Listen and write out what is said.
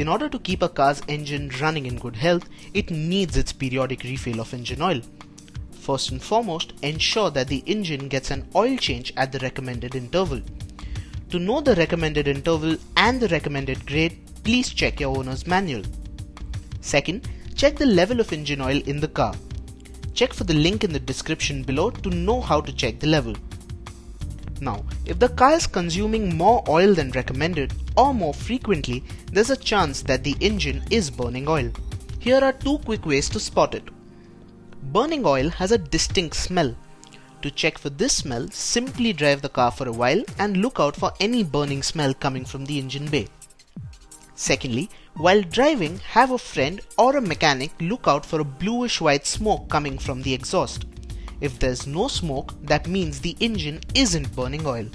In order to keep a car's engine running in good health, it needs its periodic refill of engine oil. First and foremost, ensure that the engine gets an oil change at the recommended interval. To know the recommended interval and the recommended grade, please check your owner's manual. Second, check the level of engine oil in the car. Check for the link in the description below to know how to check the level. Now, if the car is consuming more oil than recommended or more frequently, there's a chance that the engine is burning oil. Here are two quick ways to spot it. Burning oil has a distinct smell. To check for this smell, simply drive the car for a while and look out for any burning smell coming from the engine bay. Secondly, while driving, have a friend or a mechanic look out for a bluish white smoke coming from the exhaust. If there's no smoke, that means the engine isn't burning oil.